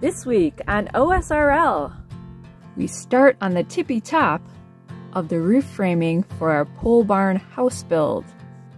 This week on OSRL, we start on the tippy top of the roof framing for our pole barn house build.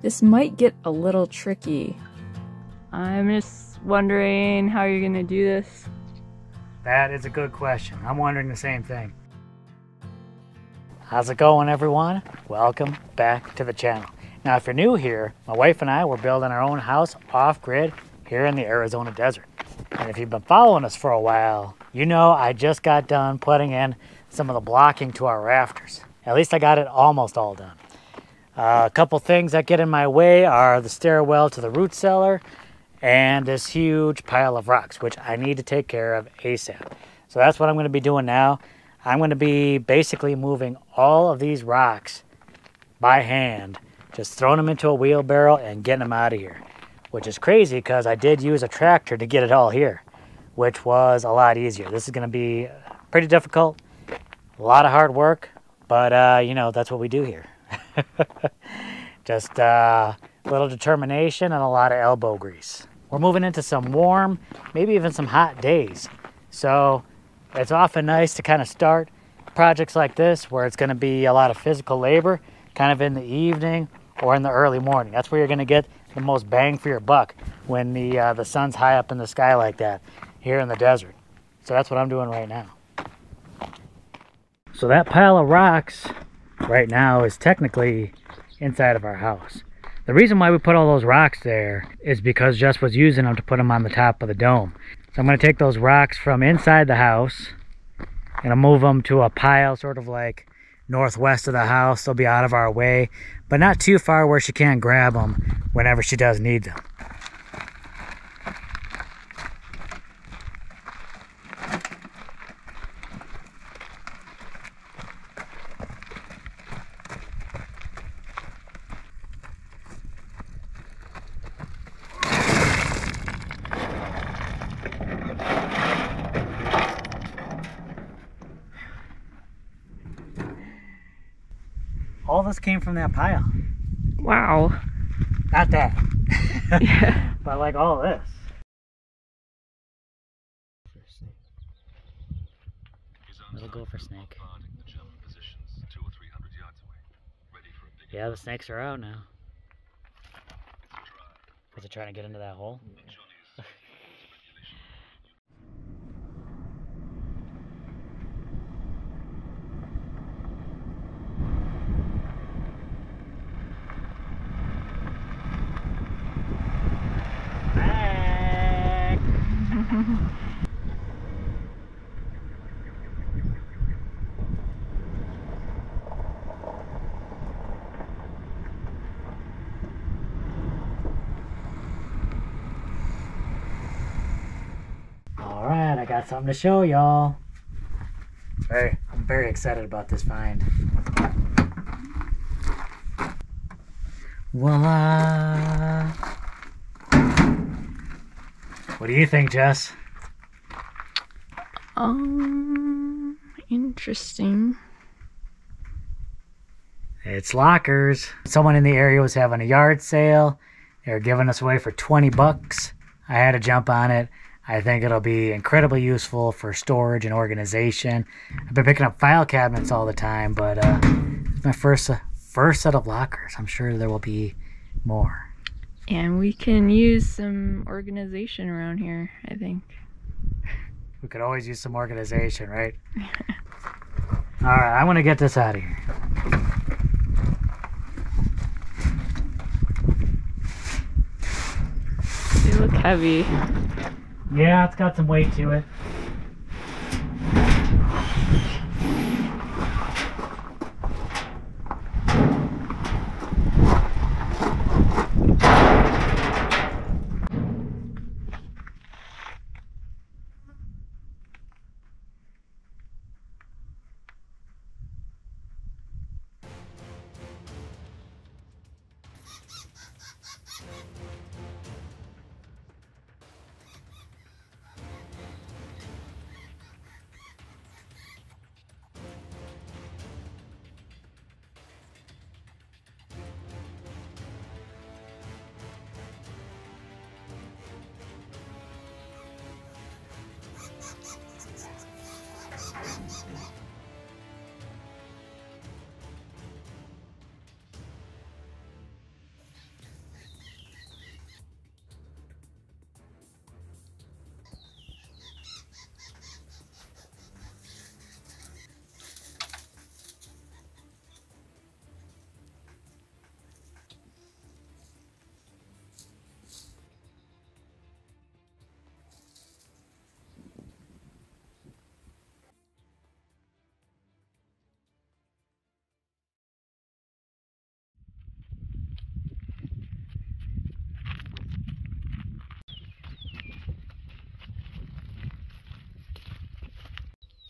This might get a little tricky. I'm just wondering how you're gonna do this. That is a good question. I'm wondering the same thing. How's it going, everyone? Welcome back to the channel. Now, if you're new here, my wife and I were building our own house off grid here in the Arizona desert. And if you've been following us for a while, you know I just got done putting in some of the blocking to our rafters. At least I got it almost all done. Uh, a couple things that get in my way are the stairwell to the root cellar and this huge pile of rocks, which I need to take care of ASAP. So that's what I'm going to be doing now. I'm going to be basically moving all of these rocks by hand, just throwing them into a wheelbarrow and getting them out of here which is crazy because I did use a tractor to get it all here, which was a lot easier. This is going to be pretty difficult, a lot of hard work, but uh, you know, that's what we do here. Just uh, a little determination and a lot of elbow grease. We're moving into some warm, maybe even some hot days. So it's often nice to kind of start projects like this where it's going to be a lot of physical labor kind of in the evening or in the early morning. That's where you're going to get the most bang for your buck when the uh, the sun's high up in the sky like that here in the desert. So that's what I'm doing right now. So that pile of rocks right now is technically inside of our house. The reason why we put all those rocks there is because Jess was using them to put them on the top of the dome. So I'm going to take those rocks from inside the house and I'll move them to a pile sort of like northwest of the house. They'll be out of our way, but not too far where she can't grab them whenever she does need them. All this came from that pile. Wow. Not that. Yeah. but like all this. Little gopher snake. Yeah, the snakes are out now. Was it trying to get into that hole? Back. Mm-hmm. All right, I got something to show y'all. Very, I'm very excited about this find. Voila! What do you think, Jess? Um, interesting. It's lockers. Someone in the area was having a yard sale. They were giving us away for 20 bucks. I had to jump on it. I think it'll be incredibly useful for storage and organization. I've been picking up file cabinets all the time, but uh, it's my first uh, first set of lockers. I'm sure there will be more. And we can use some organization around here, I think. We could always use some organization, right? all right, I want to get this out of here. They look heavy. Yeah, it's got some weight to it.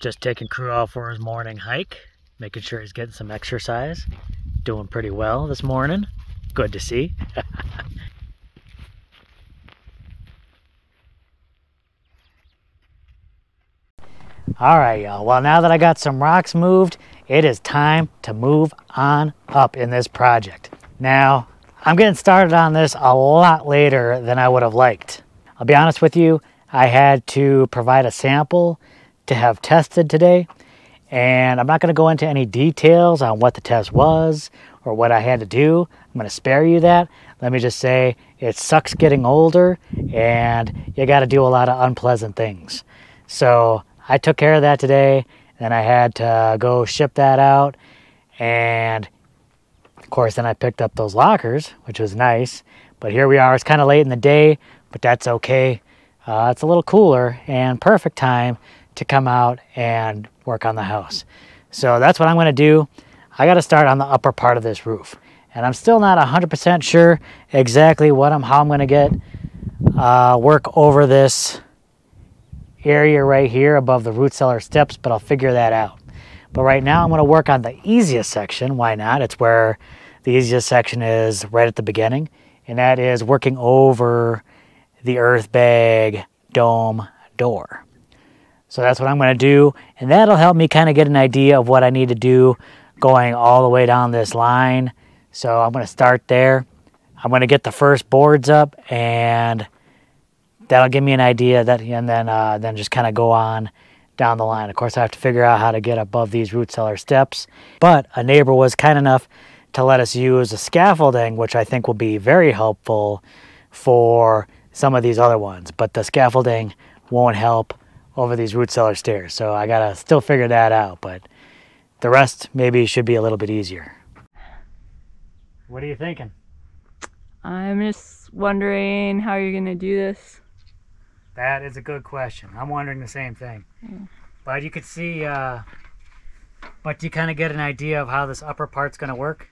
Just taking crew out for his morning hike, making sure he's getting some exercise. Doing pretty well this morning. Good to see. All right, y'all. Well, now that I got some rocks moved, it is time to move on up in this project. Now, I'm getting started on this a lot later than I would have liked. I'll be honest with you, I had to provide a sample to have tested today, and I'm not going to go into any details on what the test was or what I had to do. I'm going to spare you that. Let me just say it sucks getting older, and you got to do a lot of unpleasant things. So I took care of that today. Then I had to go ship that out. And of course, then I picked up those lockers, which was nice. But here we are. It's kind of late in the day, but that's okay. Uh, it's a little cooler and perfect time to come out and work on the house. So that's what I'm going to do. I got to start on the upper part of this roof. And I'm still not 100% sure exactly what I'm, how I'm going to get uh, work over this area right here above the root cellar steps, but I'll figure that out. But right now I'm going to work on the easiest section. Why not? It's where the easiest section is right at the beginning. And that is working over the earth bag dome door. So that's what I'm going to do. And that'll help me kind of get an idea of what I need to do going all the way down this line. So I'm going to start there. I'm going to get the first boards up and that'll give me an idea that and then uh, then just kind of go on down the line. Of course, I have to figure out how to get above these root cellar steps. But a neighbor was kind enough to let us use the scaffolding, which I think will be very helpful for some of these other ones. But the scaffolding won't help over these root cellar stairs. So I gotta still figure that out. But the rest maybe should be a little bit easier. What are you thinking? I'm just wondering how you're gonna do this. That is a good question. I'm wondering the same thing. Mm. But you could see, uh, but you kind of get an idea of how this upper part's going to work?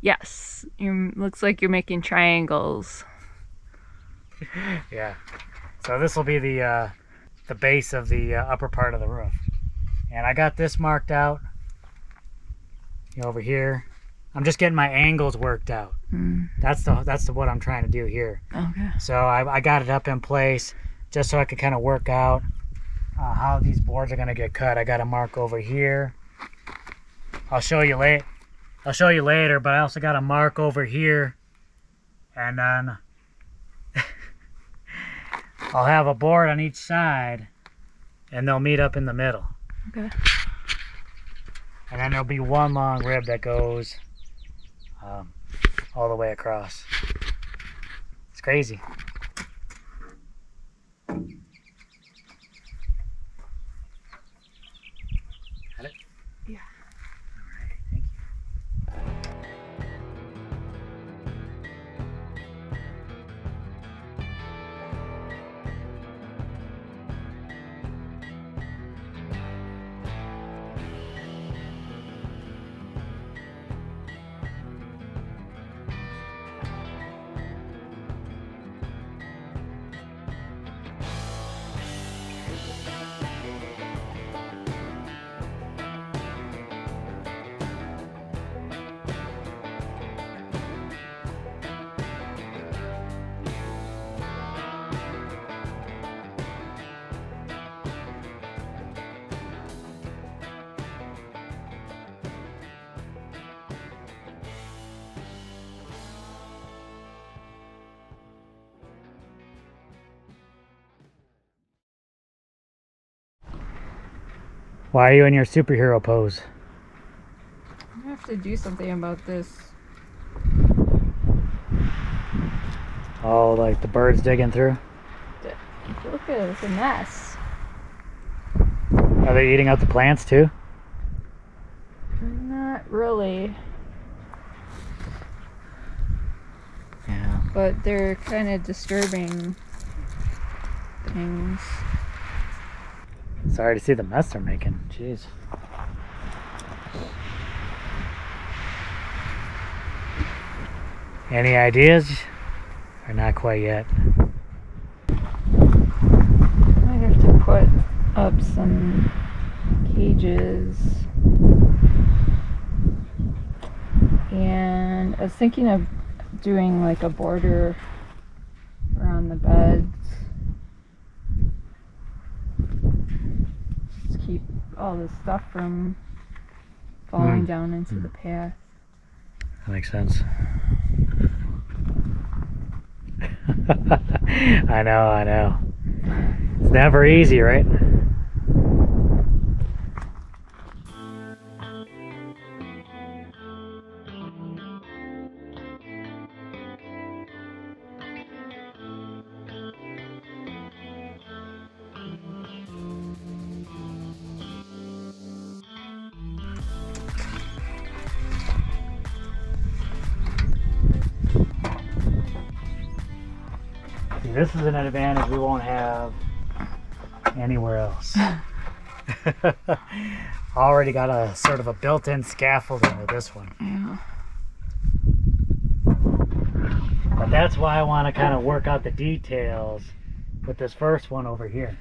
Yes. You looks like you're making triangles. yeah. So this will be the, uh, the base of the uh, upper part of the roof. And I got this marked out over here. I'm just getting my angles worked out. Mm. That's the that's the what I'm trying to do here. Okay. So I, I got it up in place just so I could kind of work out uh, how these boards are going to get cut. I got a mark over here. I'll show you late. I'll show you later, but I also got a mark over here. And then I'll have a board on each side and they'll meet up in the middle. Okay. And then there'll be one long rib that goes um, all the way across. It's crazy. Why are you in your superhero pose? I have to do something about this. Oh, like the birds digging through? Look at it, it's a mess. Are they eating up the plants too? Not really, Yeah. but they're kind of disturbing things. Sorry to see the mess they're making. Jeez. Any ideas? Or not quite yet? Might have to put up some cages. And I was thinking of doing like a border around the beds. Just keep all this stuff from falling Hmm. down into the path. That makes sense. I know, I know. It's never easy, right? Advantage we won't have anywhere else. Already got a sort of a built-in scaffolding with this one. Yeah. But that's why I want to kind of work out the details with this first one over here.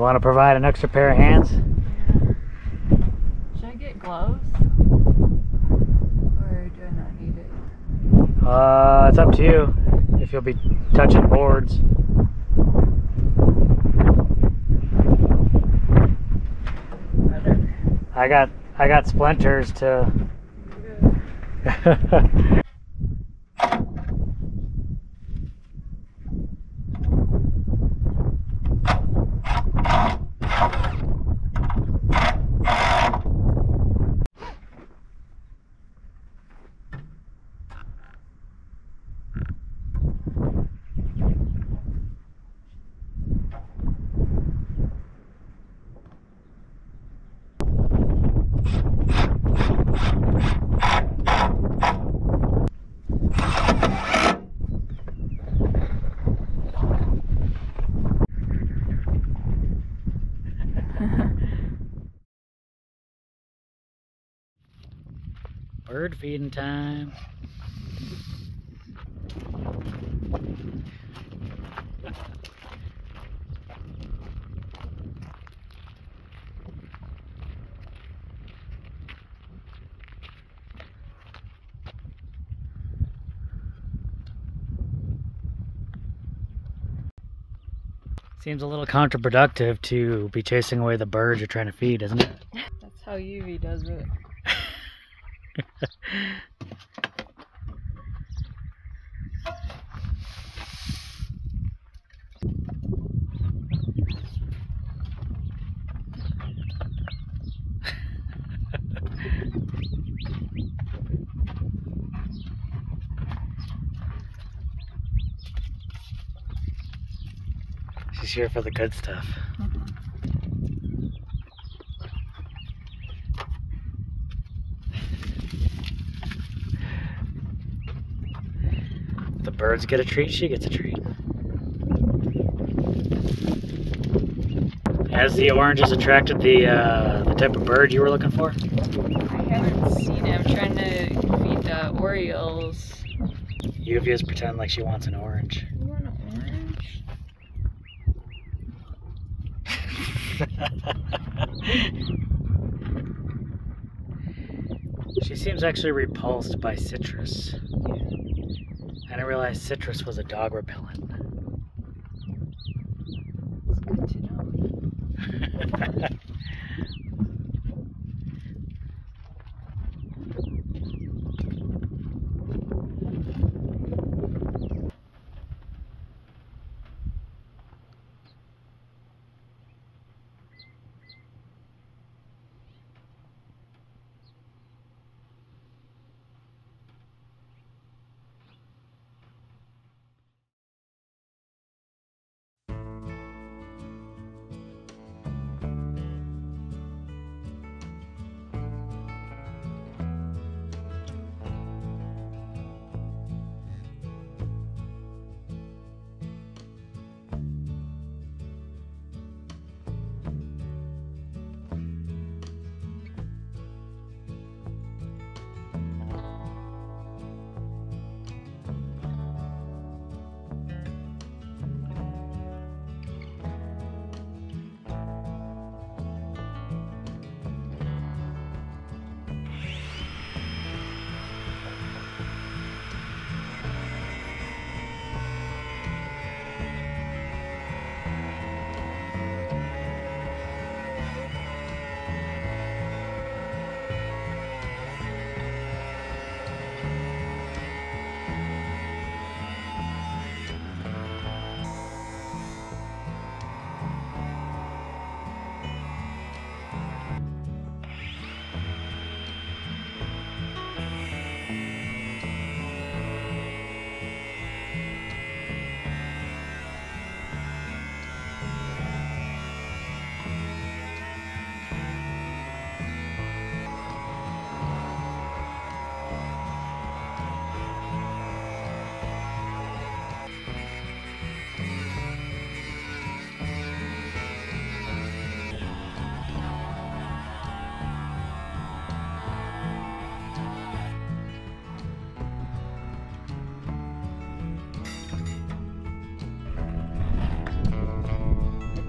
You want to provide an extra pair of hands? Should I get gloves? Or do I not need it? Uh, it's up to you if you'll be touching boards. Better. I got I got splinters to bird feeding time. Seems a little counterproductive to be chasing away the birds you're trying to feed, isn't it? That's how Yuvi does it. She's here for the good stuff. If the birds get a treat, she gets a treat. Has the oranges attracted the uh, the type of bird you were looking for? I haven't seen it. I'm trying to feed the Orioles. Yuvia's pretend like she wants an orange. You want an orange? she seems actually repulsed by citrus. I didn't realize citrus was a dog repellent. It's good to know.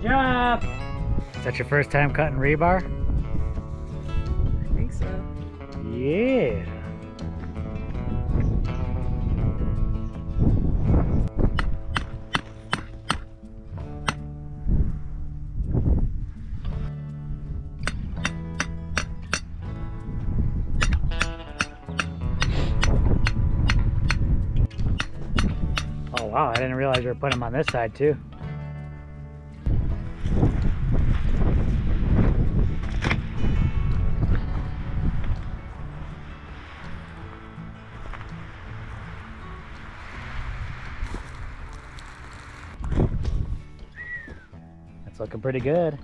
job. Is that your first time cutting rebar? I think so. Yeah. Oh wow, I didn't realize you were putting them on this side too. Looking pretty good.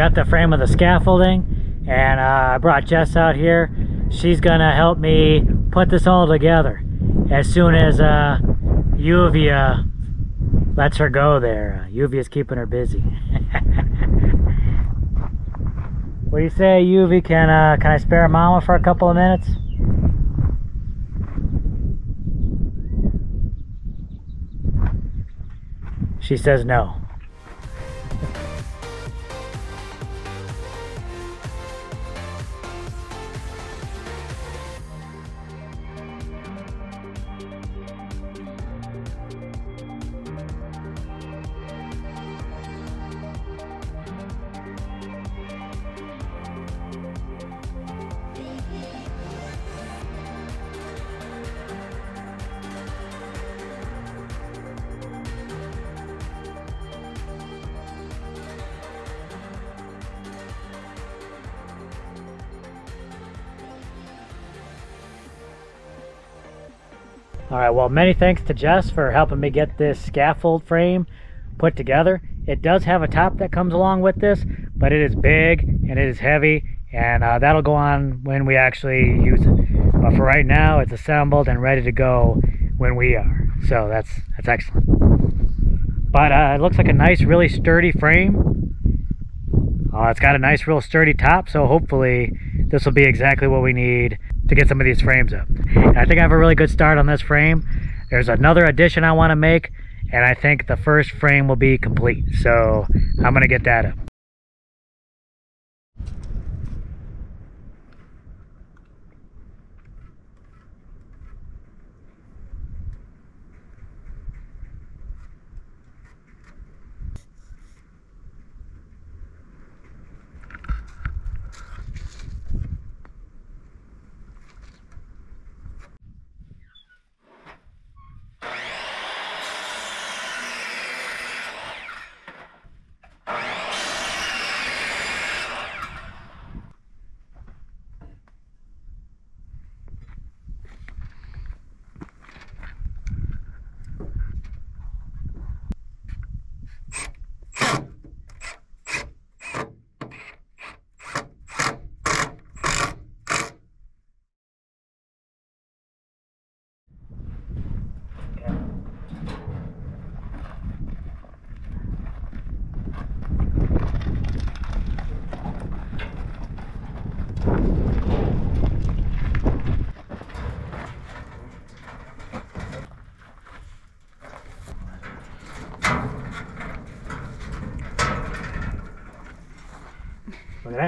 Got the frame of the scaffolding and uh, I brought Jess out here. She's gonna help me put this all together as soon as uh, Yuvia lets her go there. Uh, Yuvia's keeping her busy. what do you say, Yuvi? Can, uh, can I spare Mama for a couple of minutes? She says no. All right, well, many thanks to Jess for helping me get this scaffold frame put together. It does have a top that comes along with this, but it is big and it is heavy, and uh, that'll go on when we actually use it. But for right now, it's assembled and ready to go when we are. So that's that's excellent. But uh, it looks like a nice, really sturdy frame. Uh, it's got a nice, real sturdy top, so hopefully this will be exactly what we need to get some of these frames up. And I think I have a really good start on this frame. There's another addition I want to make, and I think the first frame will be complete. So I'm going to get that up.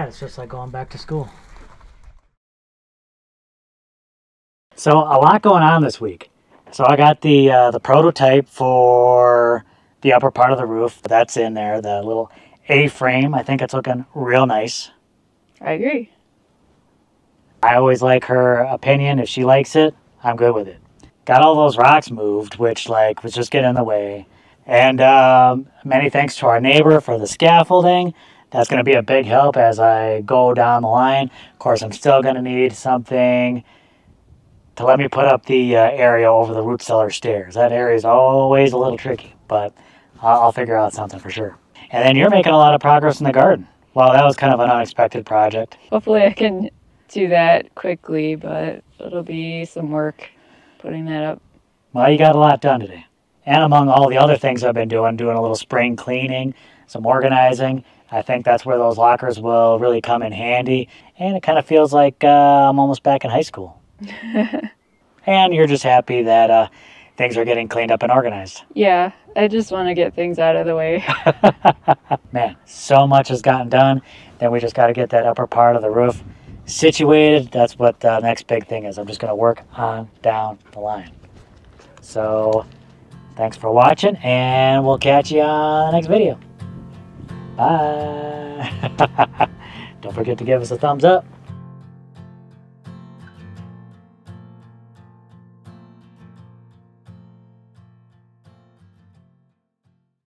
It's just like going back to school. So a lot going on this week. So I got the uh, the prototype for the upper part of the roof. That's in there. The little A-frame. I think it's looking real nice. I agree. I always like her opinion. If she likes it, I'm good with it. Got all those rocks moved, which like was just getting in the way. And um, many thanks to our neighbor for the scaffolding. That's going to be a big help as I go down the line. Of course, I'm still going to need something to let me put up the uh, area over the root cellar stairs. That area is always a little tricky, but I'll, I'll figure out something for sure. And then you're making a lot of progress in the garden. Well, that was kind of an unexpected project. Hopefully I can do that quickly, but it'll be some work putting that up. Well, you got a lot done today. And among all the other things I've been doing, doing a little spring cleaning, some organizing. I think that's where those lockers will really come in handy. And it kind of feels like uh, I'm almost back in high school. and you're just happy that uh, things are getting cleaned up and organized. Yeah, I just want to get things out of the way. Man, so much has gotten done. Then we just got to get that upper part of the roof situated. That's what the next big thing is. I'm just going to work on down the line. So thanks for watching, and we'll catch you on the next video. Bye. Don't forget to give us a thumbs up.